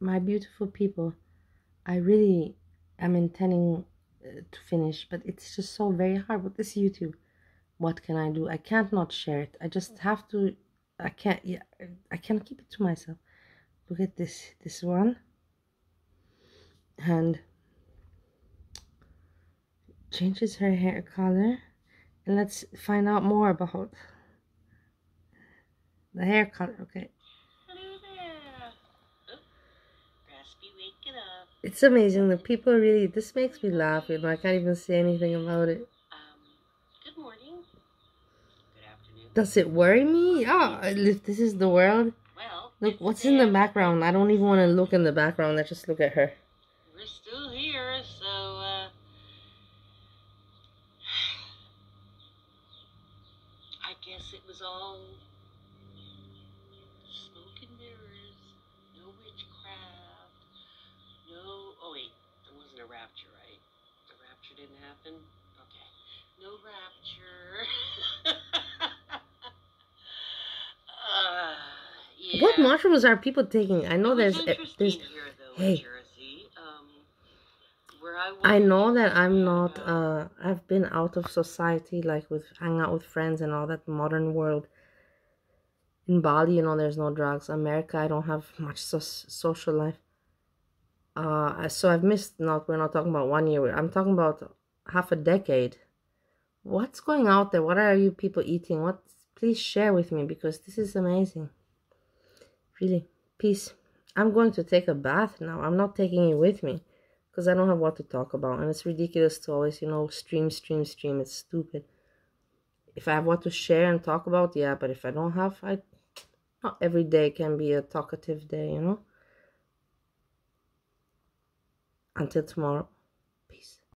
my beautiful people, I really am intending uh, to finish, but it's just so very hard with this YouTube. What can I do? I can't not share it. I just have to. I can't. Yeah, I can't keep it to myself. Look at this. This one. And changes her hair color, and let's find out more about the hair color. Okay. It's amazing. The people really. This makes me laugh. You know, I can't even say anything about it. Um, good morning. Good afternoon. Does it worry me? Oh, if this is the world. Well, Look, what's in the background? I don't even want to look in the background. Let's just look at her. We're still here, so uh, I guess it was all smoke and mirrors. No witchcraft. No. Oh wait, there wasn't a rapture, right? The rapture didn't happen. Okay. No rapture. uh, yeah. What mushrooms are people taking? I know there's there's. here, though, hey. Um, where I, I know that I'm not. uh, Uh, I've been out of society, like with hang out with friends and all that modern world. In Bali, you know, there's no drugs. America, I don't have much so- social life. Uh, so I've missed. Not we're not talking about one year. I'm talking about half a decade. What's going out there? What are you people eating? What? Please share with me because this is amazing. Really, peace. I'm going to take a bath now. I'm not taking it with me because I don't have what to talk about, and it's ridiculous to always, you know, stream, stream, stream. It's stupid. If I have what to share and talk about, yeah, but if I don't have, I not every day can be a talkative day, you know. Until tomorrow.